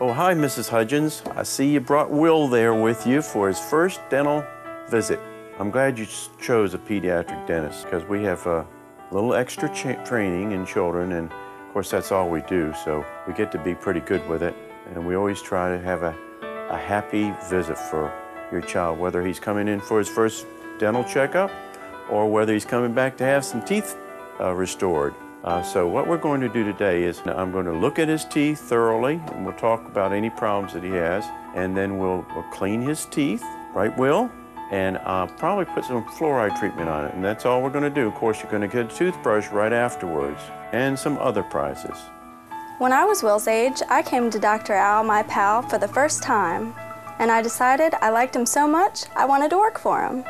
Well, hi, Mrs. Hudgens. I see you brought Will there with you for his first dental visit. I'm glad you chose a pediatric dentist because we have a little extra training in children, and of course, that's all we do, so we get to be pretty good with it. And we always try to have a, a happy visit for your child, whether he's coming in for his first dental checkup or whether he's coming back to have some teeth uh, restored. Uh, so what we're going to do today is I'm going to look at his teeth thoroughly and we'll talk about any problems that he has and then we'll, we'll clean his teeth, right Will? And uh, probably put some fluoride treatment on it and that's all we're going to do. Of course you're going to get a toothbrush right afterwards and some other prizes. When I was Will's age, I came to Dr. Al, my pal, for the first time and I decided I liked him so much I wanted to work for him.